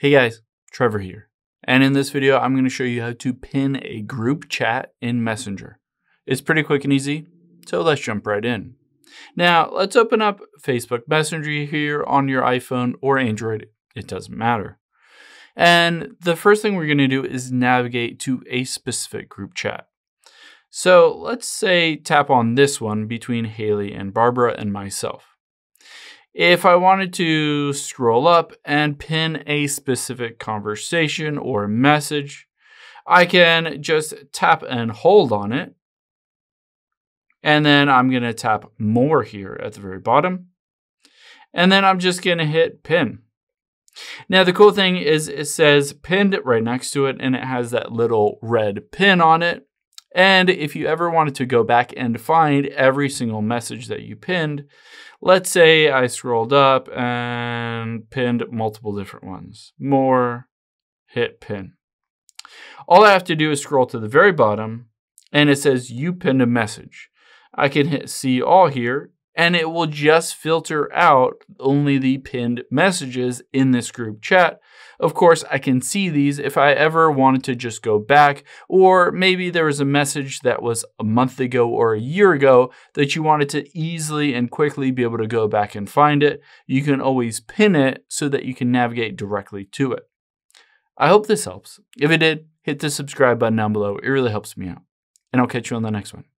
Hey guys, Trevor here. And in this video, I'm going to show you how to pin a group chat in Messenger. It's pretty quick and easy, so let's jump right in. Now, let's open up Facebook Messenger here on your iPhone or Android. It doesn't matter. And the first thing we're going to do is navigate to a specific group chat. So let's say tap on this one between Haley and Barbara and myself. If I wanted to scroll up and pin a specific conversation or message, I can just tap and hold on it. And then I'm going to tap more here at the very bottom. And then I'm just going to hit pin. Now, the cool thing is it says pinned right next to it, and it has that little red pin on it. And if you ever wanted to go back and find every single message that you pinned, let's say I scrolled up and pinned multiple different ones. More, hit pin. All I have to do is scroll to the very bottom and it says you pinned a message. I can hit see all here and it will just filter out only the pinned messages in this group chat. Of course, I can see these if I ever wanted to just go back, or maybe there was a message that was a month ago or a year ago that you wanted to easily and quickly be able to go back and find it. You can always pin it so that you can navigate directly to it. I hope this helps. If it did, hit the subscribe button down below. It really helps me out. And I'll catch you on the next one.